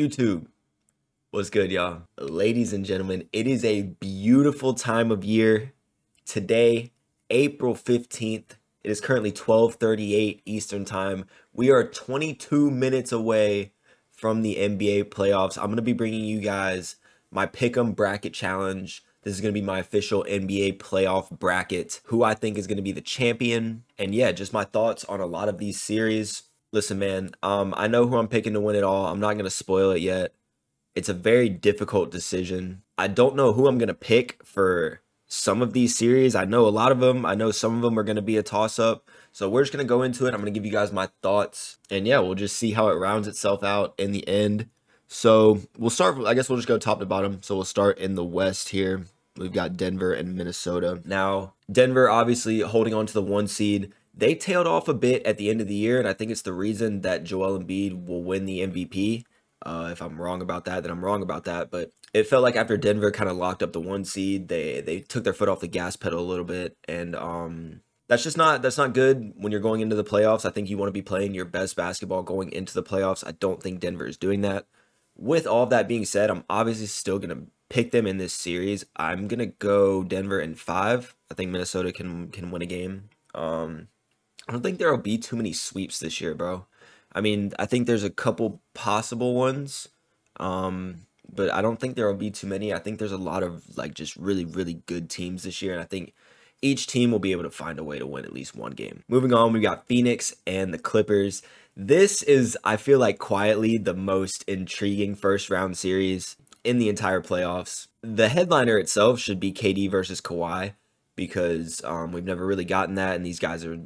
YouTube. What's good, y'all? Ladies and gentlemen, it is a beautiful time of year. Today, April 15th, it is currently 12:38 Eastern Time. We are 22 minutes away from the NBA playoffs. I'm going to be bringing you guys my pick'em bracket challenge. This is going to be my official NBA playoff bracket. Who I think is going to be the champion. And yeah, just my thoughts on a lot of these series. Listen, man, um, I know who I'm picking to win it all. I'm not going to spoil it yet. It's a very difficult decision. I don't know who I'm going to pick for some of these series. I know a lot of them. I know some of them are going to be a toss up. So we're just going to go into it. I'm going to give you guys my thoughts. And yeah, we'll just see how it rounds itself out in the end. So we'll start, I guess we'll just go top to bottom. So we'll start in the West here. We've got Denver and Minnesota. Now, Denver obviously holding on to the one seed. They tailed off a bit at the end of the year, and I think it's the reason that Joel Embiid will win the MVP. Uh, if I'm wrong about that, then I'm wrong about that. But it felt like after Denver kind of locked up the one seed, they they took their foot off the gas pedal a little bit, and um, that's just not that's not good when you're going into the playoffs. I think you want to be playing your best basketball going into the playoffs. I don't think Denver is doing that. With all that being said, I'm obviously still gonna pick them in this series. I'm gonna go Denver in five. I think Minnesota can can win a game. Um, I don't think there'll be too many sweeps this year, bro. I mean, I think there's a couple possible ones, um, but I don't think there will be too many. I think there's a lot of like just really really good teams this year, and I think each team will be able to find a way to win at least one game. Moving on, we got Phoenix and the Clippers. This is, I feel like, quietly the most intriguing first round series in the entire playoffs. The headliner itself should be KD versus Kawhi because um, we've never really gotten that, and these guys are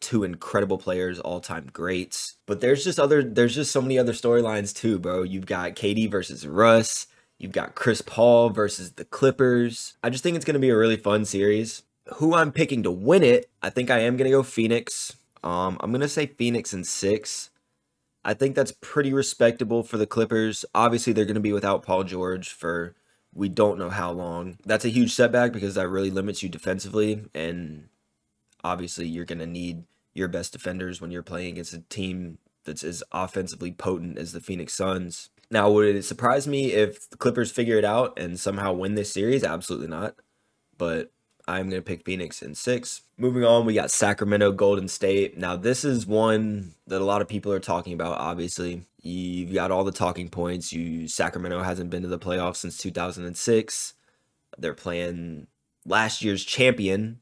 two incredible players, all time greats. But there's just other, there's just so many other storylines too, bro. You've got KD versus Russ. You've got Chris Paul versus the Clippers. I just think it's going to be a really fun series. Who I'm picking to win it, I think I am going to go Phoenix. Um, I'm going to say Phoenix in six. I think that's pretty respectable for the Clippers. Obviously, they're going to be without Paul George for we don't know how long. That's a huge setback because that really limits you defensively. And obviously, you're going to need your best defenders when you're playing against a team that's as offensively potent as the Phoenix Suns. Now, would it surprise me if the Clippers figure it out and somehow win this series? Absolutely not. But I'm going to pick Phoenix in six. Moving on, we got Sacramento, Golden State. Now, this is one that a lot of people are talking about, obviously. You've got all the talking points. You Sacramento hasn't been to the playoffs since 2006. They're playing last year's champion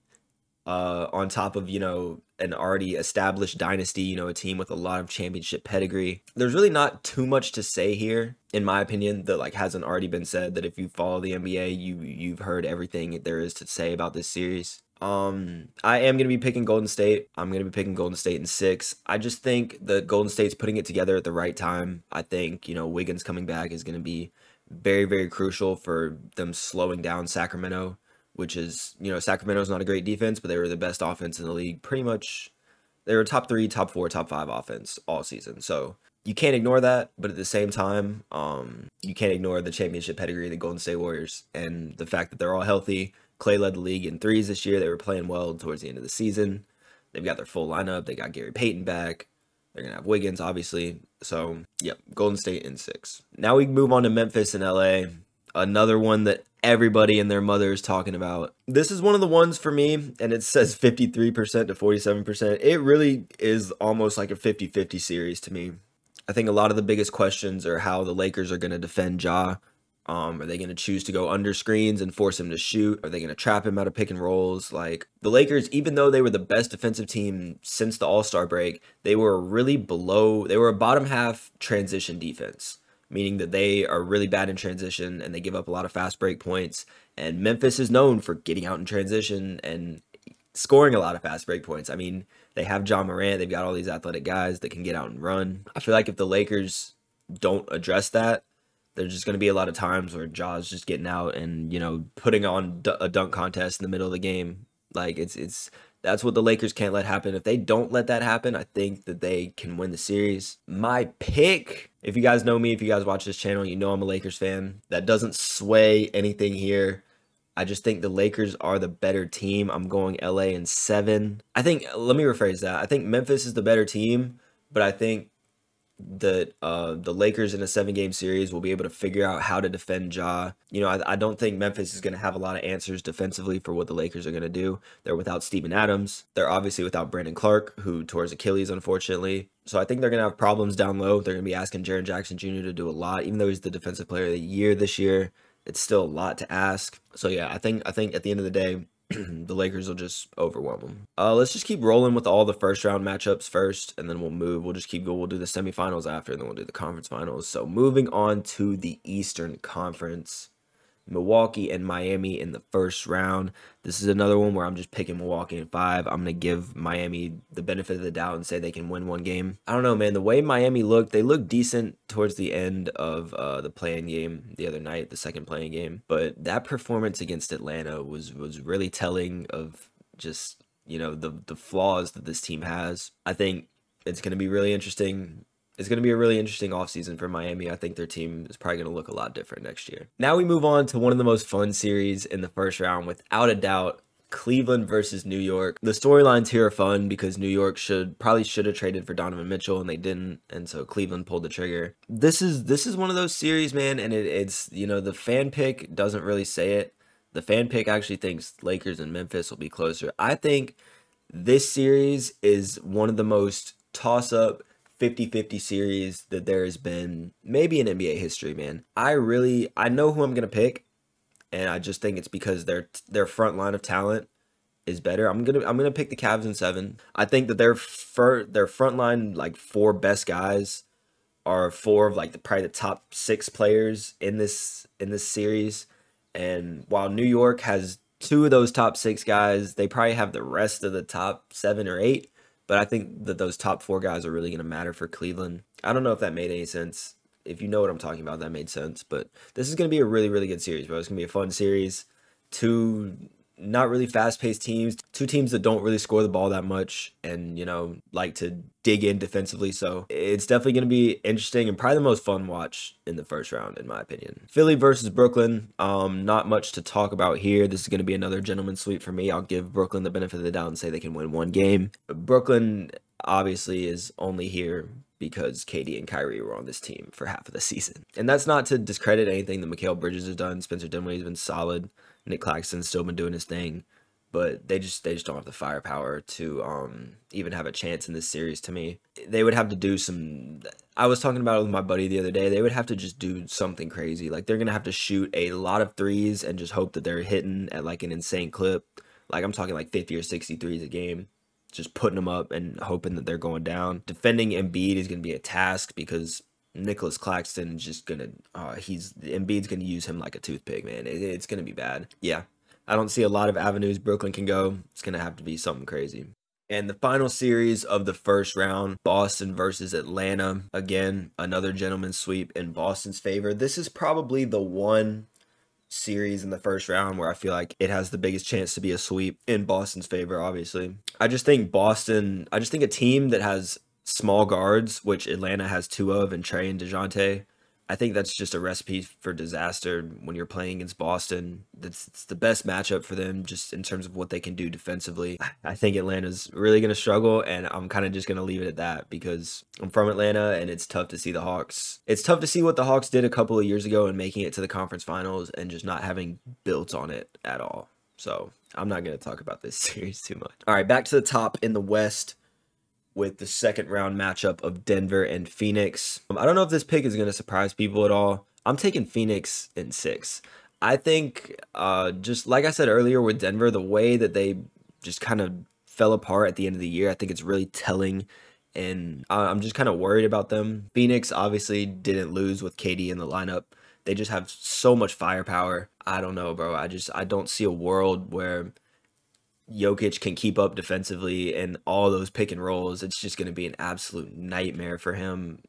uh, on top of, you know, an already established dynasty, you know, a team with a lot of championship pedigree. There's really not too much to say here, in my opinion, that like hasn't already been said. That if you follow the NBA, you you've heard everything there is to say about this series. Um, I am gonna be picking Golden State. I'm gonna be picking Golden State in six. I just think that Golden State's putting it together at the right time. I think you know Wiggins coming back is gonna be very very crucial for them slowing down Sacramento which is, you know, Sacramento's not a great defense, but they were the best offense in the league pretty much. They were top three, top four, top five offense all season. So you can't ignore that, but at the same time, um, you can't ignore the championship pedigree of the Golden State Warriors and the fact that they're all healthy. Clay led the league in threes this year. They were playing well towards the end of the season. They've got their full lineup. They got Gary Payton back. They're gonna have Wiggins, obviously. So, yep, Golden State in six. Now we move on to Memphis and LA another one that everybody and their mother is talking about. This is one of the ones for me, and it says 53% to 47%. It really is almost like a 50 50 series to me. I think a lot of the biggest questions are how the Lakers are going to defend Ja. Um, are they going to choose to go under screens and force him to shoot? Are they going to trap him out of pick and rolls? Like the Lakers, even though they were the best defensive team since the All Star break, they were really below, they were a bottom half transition defense meaning that they are really bad in transition and they give up a lot of fast break points. And Memphis is known for getting out in transition and scoring a lot of fast break points. I mean, they have Ja Morant, they've got all these athletic guys that can get out and run. I feel like if the Lakers don't address that, there's just going to be a lot of times where Ja's just getting out and, you know, putting on a dunk contest in the middle of the game. Like it's it's that's what the Lakers can't let happen. If they don't let that happen, I think that they can win the series. My pick, if you guys know me, if you guys watch this channel, you know I'm a Lakers fan. That doesn't sway anything here. I just think the Lakers are the better team. I'm going LA in seven. I think, let me rephrase that. I think Memphis is the better team, but I think that uh, the Lakers in a seven game series will be able to figure out how to defend Ja. You know, I, I don't think Memphis is going to have a lot of answers defensively for what the Lakers are going to do. They're without Steven Adams. They're obviously without Brandon Clarke, who tore his Achilles, unfortunately. So I think they're going to have problems down low. They're going to be asking Jaren Jackson Jr. to do a lot, even though he's the defensive player of the year this year. It's still a lot to ask. So yeah, I think I think at the end of the day, the Lakers will just overwhelm them. Uh, let's just keep rolling with all the first round matchups first, and then we'll move. We'll just keep going. We'll do the semifinals after, and then we'll do the conference finals. So moving on to the Eastern Conference. Milwaukee and Miami in the first round. This is another one where I'm just picking Milwaukee in five. I'm going to give Miami the benefit of the doubt and say they can win one game. I don't know, man. The way Miami looked, they looked decent towards the end of uh, the play-in game the other night, the second play-in game. But that performance against Atlanta was was really telling of just you know the the flaws that this team has. I think it's going to be really interesting it's going to be a really interesting offseason for Miami. I think their team is probably going to look a lot different next year. Now we move on to one of the most fun series in the first round, without a doubt. Cleveland versus New York. The storylines here are fun because New York should probably should have traded for Donovan Mitchell and they didn't, and so Cleveland pulled the trigger. This is this is one of those series, man, and it, it's you know the fan pick doesn't really say it. The fan pick actually thinks Lakers and Memphis will be closer. I think this series is one of the most toss up 50-50 series that there has been maybe in NBA history, man. I really I know who I'm gonna pick, and I just think it's because their their front line of talent is better. I'm gonna I'm gonna pick the Cavs in seven. I think that their fir- their front line like four best guys are four of like the probably the top six players in this in this series. And while New York has two of those top six guys, they probably have the rest of the top seven or eight. But I think that those top four guys are really going to matter for Cleveland. I don't know if that made any sense. If you know what I'm talking about, that made sense. But this is going to be a really, really good series, bro. It's going to be a fun series. Two not really fast paced teams, two teams that don't really score the ball that much and, you know, like to dig in defensively. So it's definitely going to be interesting and probably the most fun watch in the first round, in my opinion. Philly versus Brooklyn. Um, not much to talk about here. This is going to be another gentleman's sweep for me. I'll give Brooklyn the benefit of the doubt and say they can win one game. Brooklyn obviously is only here because KD and Kyrie were on this team for half of the season. And that's not to discredit anything that Mikal Bridges has done. Spencer Dinwiddie's been solid. Nick Claxton's still been doing his thing, but they just they just don't have the firepower to um even have a chance in this series. To me, they would have to do some. I was talking about it with my buddy the other day. They would have to just do something crazy. Like they're gonna have to shoot a lot of threes and just hope that they're hitting at like an insane clip. Like I'm talking like 50 or 60 threes a game just putting them up and hoping that they're going down. Defending Embiid is going to be a task because Nicholas Claxton is just gonna uh, he's Embiid's gonna use him like a toothpick, man. It, it's gonna be bad. Yeah, I don't see a lot of avenues Brooklyn can go. It's gonna have to be something crazy. And the final series of the first round, Boston versus Atlanta. Again, another gentleman's sweep in Boston's favor. This is probably the one series in the first round where I feel like it has the biggest chance to be a sweep in Boston's favor, obviously. I just think Boston, I just think a team that has small guards, which Atlanta has two of, and Trae and DeJounte. I think that's just a recipe for disaster when you're playing against Boston. That's it's the best matchup for them just in terms of what they can do defensively. I think Atlanta's really going to struggle, and I'm kind of just going to leave it at that because I'm from Atlanta, and it's tough to see the Hawks. It's tough to see what the Hawks did a couple of years ago and making it to the conference finals and just not having built on it at all. So I'm not going to talk about this series too much. All right, back to the top in the West with the second round matchup of Denver and Phoenix. Um, I don't know if this pick is going to surprise people at all. I'm taking Phoenix in six. I think, uh, just like I said earlier with Denver, the way that they just kind of fell apart at the end of the year, I think it's really telling. And I'm just kind of worried about them. Phoenix obviously didn't lose with KD in the lineup. They just have so much firepower. I don't know, bro. I just I don't see a world where Jokic can keep up defensively and all those pick and rolls, it's just going to be an absolute nightmare for him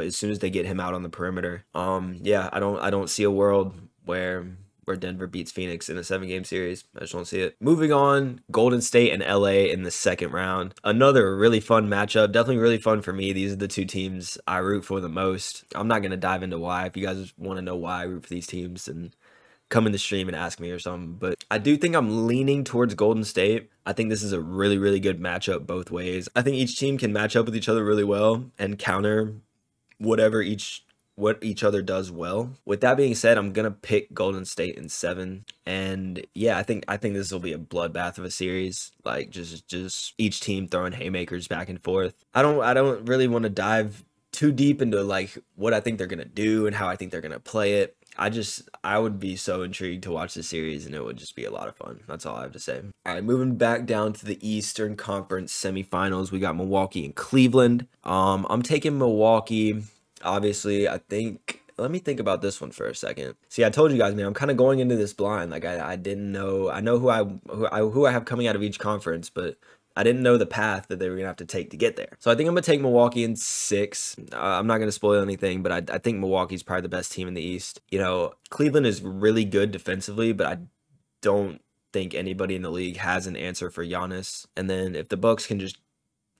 as soon as they get him out on the perimeter. Um, yeah, I don't I don't see a world where where Denver beats Phoenix in a seven game series. I just don't see it. Moving on, Golden State and LA in the second round. Another really fun matchup. Definitely really fun for me. These are the two teams I root for the most. I'm not going to dive into why. If you guys want to know why I root for these teams, and come in the stream and ask me or something. But I do think I'm leaning towards Golden State. I think this is a really, really good matchup both ways. I think each team can match up with each other really well and counter whatever each what each other does well. With that being said, I'm gonna pick Golden State in seven, and yeah, I think I think this will be a bloodbath of a series. Like just just each team throwing haymakers back and forth. I don't I don't really want to dive too deep into like what I think they're gonna do and how I think they're gonna play it. I just I would be so intrigued to watch the series and it would just be a lot of fun. That's all I have to say. All right, moving back down to the Eastern Conference semifinals, we got Milwaukee and Cleveland. Um, I'm taking Milwaukee obviously, I think let me think about this one for a second. See, I told you guys, man, I'm kind of going into this blind. Like I, I didn't know. I know who I who I who I have coming out of each conference, but I didn't know the path that they were gonna have to take to get there. So I think I'm gonna take Milwaukee in six. Uh, I'm not gonna spoil anything, but I, I think Milwaukee's probably the best team in the East. You know, Cleveland is really good defensively, but I don't think anybody in the league has an answer for Giannis. And then if the Bucks can just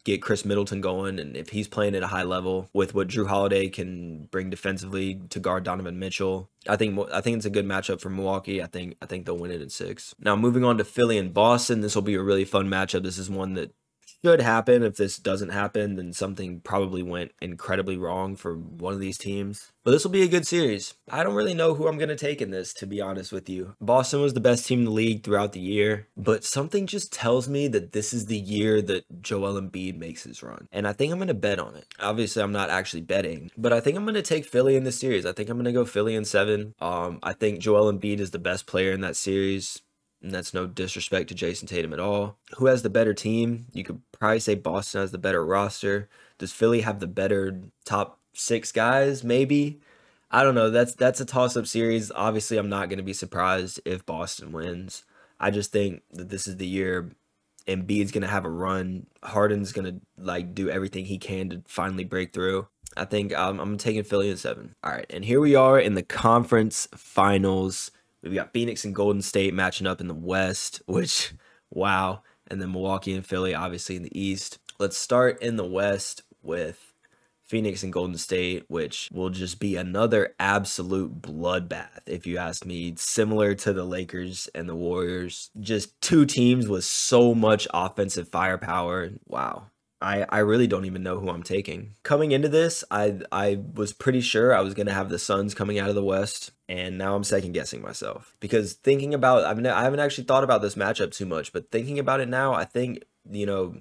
get Khris Middleton going, and if he's playing at a high level with what Jrue Holiday can bring defensively to guard Donovan Mitchell, I think I think it's a good matchup for Milwaukee. I think I think they'll win it in six. Now moving on to Philly and Boston, this will be a really fun matchup. This is one that should happen. If this doesn't happen, then something probably went incredibly wrong for one of these teams. But this will be a good series. I don't really know who I'm going to take in this, to be honest with you. Boston was the best team in the league throughout the year, but something just tells me that this is the year that Joel Embiid makes his run. And I think I'm going to bet on it. Obviously, I'm not actually betting, but I think I'm going to take Philly in this series. I think I'm going to go Philly in seven. Um, I think Joel Embiid is the best player in that series and that's no disrespect to Jayson Tatum at all. Who has the better team? You could probably say Boston has the better roster. Does Philly have the better top six guys? Maybe. I don't know. That's that's a toss up series. Obviously, I'm not going to be surprised if Boston wins. I just think that this is the year Embiid's going to have a run. Harden's going to like do everything he can to finally break through. I think um, I'm taking Philly in seven. All right, and here we are in the conference finals. We've got Phoenix and Golden State matching up in the West, which, wow. And then Milwaukee and Philly, obviously, in the East. Let's start in the West with Phoenix and Golden State, which will just be another absolute bloodbath, if you ask me, similar to the Lakers and the Warriors. Just two teams with so much offensive firepower. Wow. I, I really don't even know who I'm taking. Coming into this, I I was pretty sure I was gonna have the Suns coming out of the West, and now I'm second guessing myself because thinking about I've I haven't actually thought about this matchup too much, but thinking about it now, I think you know,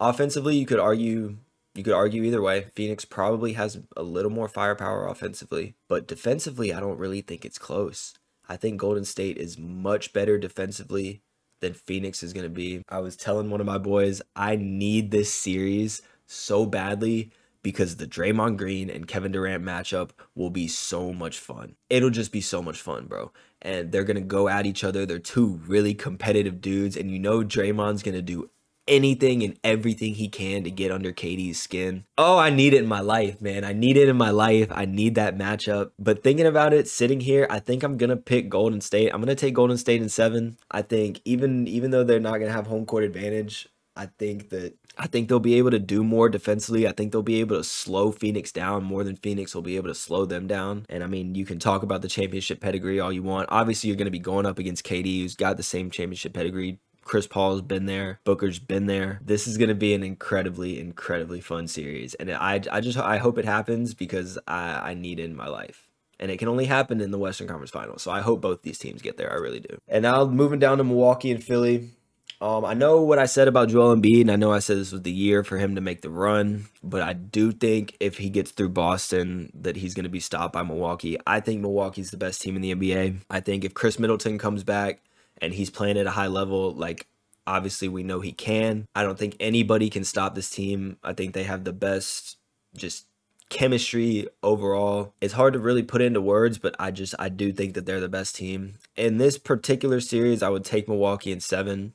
offensively you could argue you could argue either way. Phoenix probably has a little more firepower offensively, but defensively, I don't really think it's close. I think Golden State is much better defensively than Phoenix is going to be. I was telling one of my boys, I need this series so badly because the Draymond Green and Kevin Durant matchup will be so much fun. It'll just be so much fun, bro. And they're going to go at each other. They're two really competitive dudes. And you know, Draymond's going to do anything and everything he can to get under KD's skin. Oh, I need it in my life, man. I need it in my life. I need that matchup. But thinking about it, sitting here, I think I'm gonna pick Golden State. I'm gonna take Golden State in seven. I think even even though they're not gonna have home court advantage, I think that I think they'll be able to do more defensively. I think they'll be able to slow Phoenix down more than Phoenix will be able to slow them down. And I mean, you can talk about the championship pedigree all you want. Obviously, you're going to be going up against KD, who's got the same championship pedigree Chris Paul's been there, Booker's been there. This is going to be an incredibly, incredibly fun series, and I, I just, I hope it happens because I, I need it in my life and it can only happen in the Western Conference Finals. So I hope both these teams get there. I really do. And now moving down to Milwaukee and Philly. Um, I know what I said about Joel Embiid, and I know I said this was the year for him to make the run, but I do think if he gets through Boston, that he's going to be stopped by Milwaukee. I think Milwaukee's the best team in the NBA. I think if Khris Middleton comes back, and he's playing at a high level like obviously we know he can. I don't think anybody can stop this team. I think they have the best just chemistry overall. It's hard to really put into words, but I just I do think that they're the best team. In this particular series, I would take Milwaukee in 7,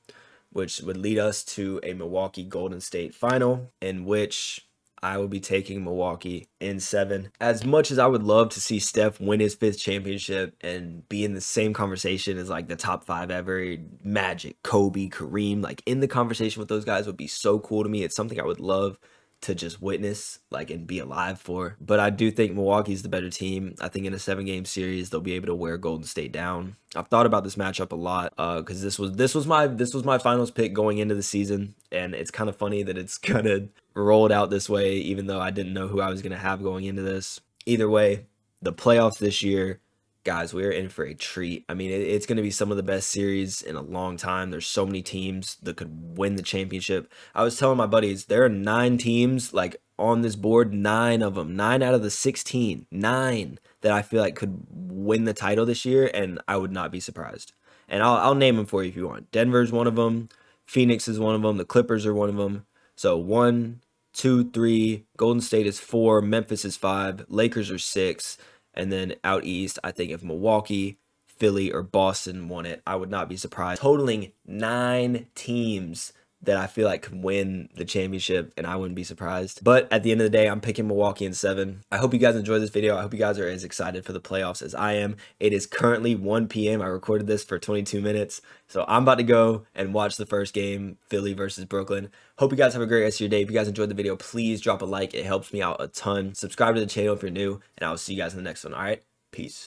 which would lead us to a Milwaukee Golden State final in which I will be taking Milwaukee in seven. As much as I would love to see Steph win his fifth championship and be in the same conversation as like the top five ever, Magic, Kobe, Kareem, like in the conversation with those guys would be so cool to me. It's something I would love to just witness like and be alive for. But I do think Milwaukee's the better team. I think in a seven game series they'll be able to wear Golden State down. I've thought about this matchup a lot because uh, this was this was my this was my finals pick going into the season, and it's kind of funny that it's kind of rolled out this way, even though I didn't know who I was gonna have going into this. Either way, the playoffs this year guys, we're in for a treat. I mean, it, it's going to be some of the best series in a long time. There's so many teams that could win the championship. I was telling my buddies, there are nine teams like on this board, nine of them, nine out of the 16, nine that I feel like could win the title this year, and I would not be surprised. And I'll, I'll name them for you if you want. Denver's one of them. Phoenix is one of them. The Clippers are one of them. So one, two, three. Golden State is four. Memphis is five. Lakers are six. And then out east, I think if Milwaukee, Philly, or Boston won it, I would not be surprised. Totaling nine teams that I feel like could win the championship, and I wouldn't be surprised. But at the end of the day, I'm picking Milwaukee in seven. I hope you guys enjoyed this video. I hope you guys are as excited for the playoffs as I am. It is currently 1 p.m. I recorded this for 22 minutes, so I'm about to go and watch the first game, Philly versus Brooklyn. Hope you guys have a great rest of your day. If you guys enjoyed the video, please drop a like. It helps me out a ton. Subscribe to the channel if you're new, and I will see you guys in the next one. All right, peace.